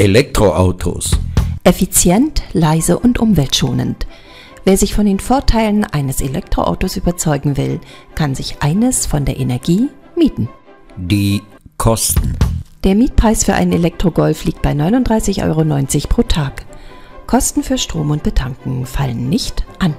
Elektroautos. Effizient, leise und umweltschonend. Wer sich von den Vorteilen eines Elektroautos überzeugen will, kann sich eines von der Energie mieten. Die Kosten. Der Mietpreis für einen Elektrogolf liegt bei 39,90 Euro pro Tag. Kosten für Strom und Betanken fallen nicht an.